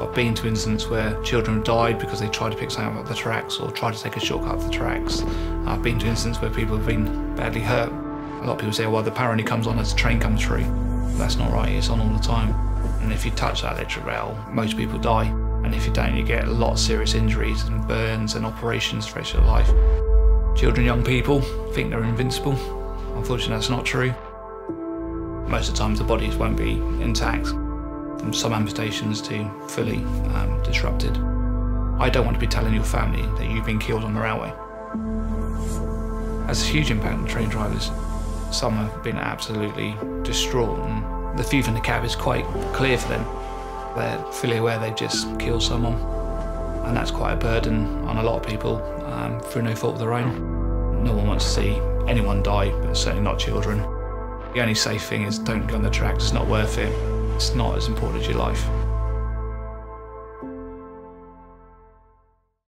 I've been to incidents where children have died because they tried to pick something up the tracks or tried to take a shortcut up the tracks. I've been to incidents where people have been badly hurt. A lot of people say, well, the power only comes on as the train comes through. That's not right, it's on all the time. And if you touch that electric rail, most people die. And if you don't, you get a lot of serious injuries and burns and operations for the rest of your life. Children, young people think they're invincible. Unfortunately, that's not true. Most of the times, the bodies won't be intact, from some amputations to fully um, disrupted. I don't want to be telling your family that you've been killed on the railway. Has a huge impact on train drivers. Some have been absolutely distraught, and the thief in the cab is quite clear for them. They're fully aware they've just killed someone, and that's quite a burden on a lot of people um, through no fault of their own. No one wants to see anyone die, but certainly not children. The only safe thing is don't go on the tracks, it's not worth it. It's not as important as your life.